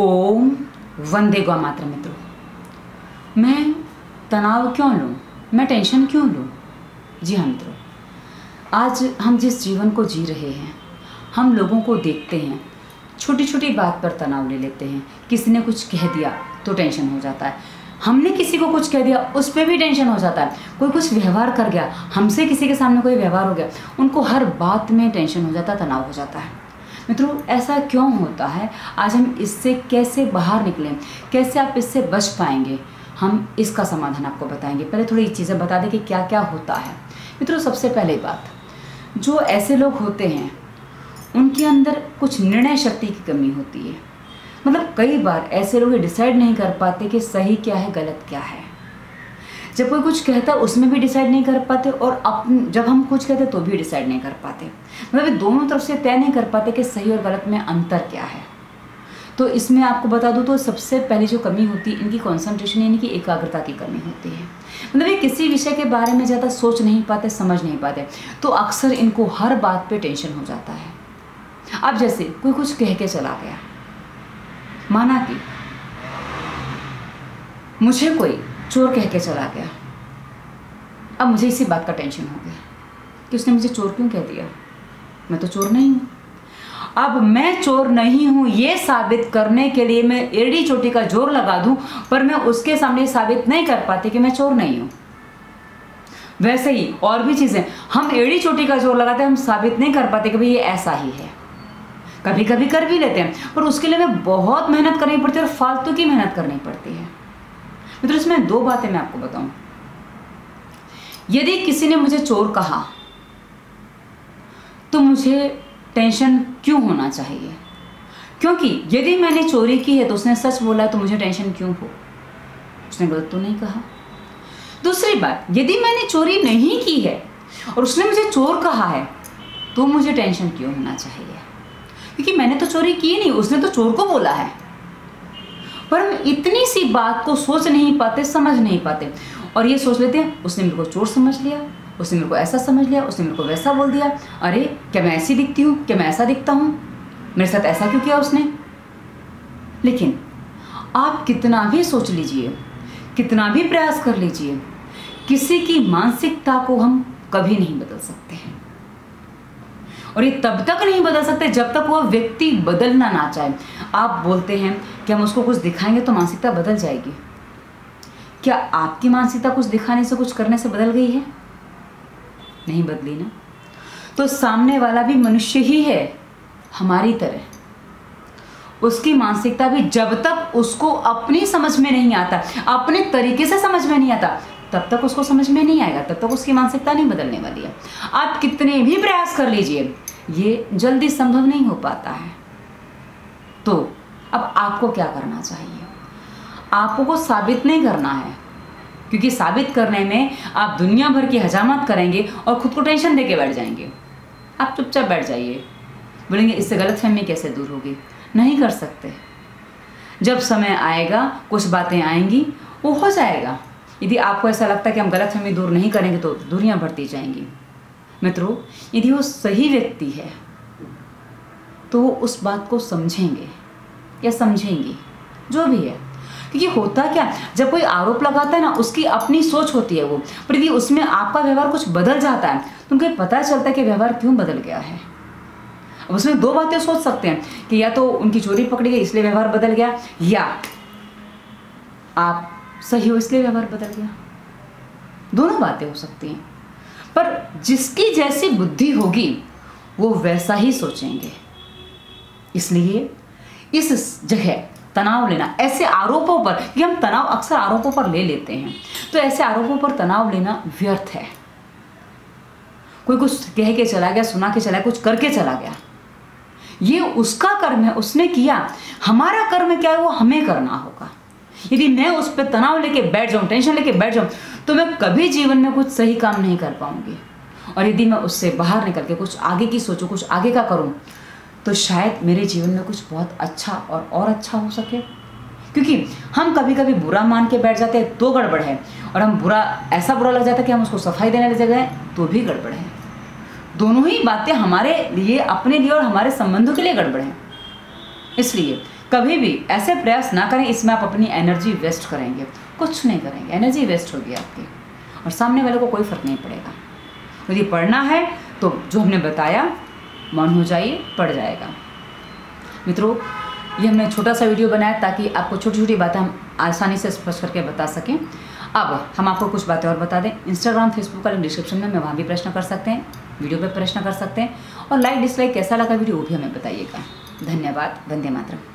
ओम वंदे गौ मात्र। मित्रों मैं तनाव क्यों लूँ? मैं टेंशन क्यों लूँ? जी हाँ मित्रों, आज हम जिस जीवन को जी रहे हैं, हम लोगों को देखते हैं छोटी छोटी बात पर तनाव ले लेते हैं। किसी ने कुछ कह दिया तो टेंशन हो जाता है। हमने किसी को कुछ कह दिया, उस पर भी टेंशन हो जाता है। कोई कुछ व्यवहार कर गया, हमसे किसी के सामने कोई व्यवहार हो गया, उनको हर बात में टेंशन हो जाता है तनाव हो जाता है। मित्रों, ऐसा क्यों होता है? आज हम इससे कैसे बाहर निकलें? कैसे आप इससे बच पाएँगे? हम इसका समाधान आपको बताएँगे। पहले थोड़ी चीज़ें बता दें कि क्या क्या होता है। मित्रों, सबसे पहले बात, जो ऐसे लोग होते हैं, उनके अंदर कुछ निर्णय शक्ति की कमी होती है। मतलब कई बार ऐसे लोग डिसाइड नहीं कर पाते कि सही क्या है, गलत क्या है। जब कोई कुछ कहता उसमें भी डिसाइड नहीं कर पाते और अपन जब हम कुछ कहते तो भी डिसाइड नहीं कर पाते। मतलब दोनों तरफ़ से तय नहीं कर पाते कि सही और गलत में अंतर क्या है। तो इसमें आपको बता दूँ तो सबसे पहली जो कमी होती है, इनकी कॉन्सेंट्रेशन यानी कि एकाग्रता की कमी होती है। मतलब ये किसी विषय के बारे में ज़्यादा सोच नहीं पाते, समझ नहीं पाते तो अक्सर इनको हर बात पे टेंशन हो जाता है। अब जैसे कोई कुछ कह के चला गया, माना कि मुझे कोई चोर कह के चला गया। अब मुझे इसी बात का टेंशन हो गया कि उसने मुझे चोर क्यों कह दिया? मैं तो चोर नहीं हूँ। अब मैं चोर नहीं हूँ, ये साबित करने के लिए मैं एड़ी चोटी का ज़ोर लगा दूँ, पर मैं उसके सामने साबित नहीं कर पाती कि मैं चोर नहीं हूँ। वैसे ही और भी चीज़ें, हम एड़ी चोटी का ज़ोर लगाते हैं, हम साबित नहीं कर पाते कि भाई ये ऐसा ही है। कभी कभी कर भी लेते हैं, पर उसके लिए हमें बहुत मेहनत करनी पड़ती है और फालतू की मेहनत करनी पड़ती है। मित्रों, इसमें दो बातें मैं आपको बताऊँ। यदि किसी ने मुझे चोर कहा तो मुझे टेंशन क्यों होना चाहिए? क्योंकि यदि मैंने चोरी की है तो उसने सच बोला तो मुझे टेंशन क्यों हो? उसने गलत तो नहीं कहा। दूसरी बात, यदि मैंने चोरी नहीं की है और उसने मुझे चोर कहा है तो मुझे टेंशन क्यों होना चाहिए? क्योंकि मैंने तो चोरी की नहीं, उसने तो चोर को बोला है। पर हम इतनी सी बात को सोच नहीं पाते, समझ नहीं पाते। और ये सोच लेते हैं, उसने मेरे को चोर समझ लिया, उसने मेरे को ऐसा समझ लिया, उसने मेरे को वैसा बोल दिया। अरे, क्या मैं ऐसी दिखती हूँ, क्या मैं ऐसा दिखता हूँ? मेरे साथ ऐसा क्यों किया उसने? लेकिन आप कितना भी सोच लीजिए, कितना भी प्रयास कर लीजिए, किसी की मानसिकता को हम कभी नहीं बदल सकते हैं। और ये तब तक नहीं बदल सकते जब तक वह व्यक्ति बदलना ना चाहे। आप बोलते हैं कि हम उसको कुछ दिखाएँगे तो मानसिकता बदल जाएगी। क्या आपकी मानसिकता कुछ दिखाने से, कुछ करने से बदल गई है? नहीं बदली ना। तो सामने वाला भी मनुष्य ही है, हमारी तरह। उसकी मानसिकता भी जब तक उसको अपनी समझ में नहीं आता, अपने तरीके से समझ में नहीं आता, तब तक उसको समझ में नहीं आएगा, तब तक उसकी मानसिकता नहीं बदलने वाली है। आप कितने भी प्रयास कर लीजिए ये जल्दी संभव नहीं हो पाता है। तो अब आपको क्या करना चाहिए? आपको साबित नहीं करना है, क्योंकि साबित करने में आप दुनिया भर की हजामत करेंगे और खुद को टेंशन दे के बैठ जाएँगे। आप चुपचाप बैठ जाइए। बोलेंगे, इससे गलत फहमी कैसे दूर होगी? नहीं कर सकते। जब समय आएगा, कुछ बातें आएँगी, वो हो जाएगा। यदि आपको ऐसा लगता है कि हम गलत फहमी दूर नहीं करेंगे तो दूरियाँ बढ़ती जाएँगी। मित्रों, यदि वो सही व्यक्ति है तो वो उस बात को समझेंगे या समझेंगी, जो भी है। क्योंकि होता क्या, जब कोई आरोप लगाता है ना, उसकी अपनी सोच होती है वो। पर यदि उसमें आपका व्यवहार कुछ बदल जाता है तो उनको पता चलता है कि व्यवहार क्यों बदल गया है। अब उसमें दो बातें सोच सकते हैं कि या तो उनकी चोरी पकड़ी गई, इसलिए व्यवहार बदल गया, या आप सही हो, इसलिए व्यवहार बदल गया। दोनों बातें हो सकती हैं। पर जिसकी जैसी बुद्धि होगी, वो वैसा ही सोचेंगे। इसलिए इस जगह तनाव लेना, ऐसे आरोपों पर कि हम तनाव अक्सर आरोपों पर ले लेते हैं। तो ऐसे आरोपों पर तनाव लेना व्यर्थ है। कोई कुछ कह के चला गया, सुना के चला गया, कुछ करके चला गया। ये उसका कर्म है, उसने किया। हमारा कर्म क्या है, वो हमें करना होगा। यदि मैं उस पर तनाव लेके बैठ जाऊँ टेंशन लेके बैठ जाऊँ तो मैं कभी जीवन में कुछ सही काम नहीं कर पाऊँगी। और यदि मैं उससे बाहर निकल के कुछ आगे की सोचूं, कुछ आगे का करूँ तो शायद मेरे जीवन में कुछ बहुत अच्छा और और अच्छा हो सके। क्योंकि हम कभी कभी बुरा मान के बैठ जाते हैं तो गड़बड़ है। और हम बुरा, ऐसा बुरा लग जाता है कि हम उसको सफ़ाई देने लग जाए तो भी गड़बड़ है। दोनों ही बातें हमारे लिए, अपने लिए और हमारे संबंधों के लिए गड़बड़ है। इसलिए कभी भी ऐसे प्रयास ना करें, इसमें आप अपनी एनर्जी वेस्ट करेंगे, कुछ नहीं करेंगे एनर्जी वेस्ट होगी आपकी। और सामने वाले को कोई फ़र्क नहीं पड़ेगा। यदि पढ़ना है तो जो हमने बताया, मन हो जाइए, पढ़ जाएगा। मित्रों, ये हमने छोटा सा वीडियो बनाया ताकि आपको छोटी छोटी बातें हम आसानी से स्पष्ट करके बता सकें। अब हम आपको कुछ बातें और बता दें। इंस्टाग्राम फेसबुक का लिंक डिस्क्रिप्शन में, मैं वहाँ भी प्रश्न कर सकते हैं वीडियो पे प्रश्न कर सकते हैं। और लाइक डिसलाइक कैसा लगा वीडियो वो भी हमें बताइएगा। धन्यवाद, वंदे मातरम।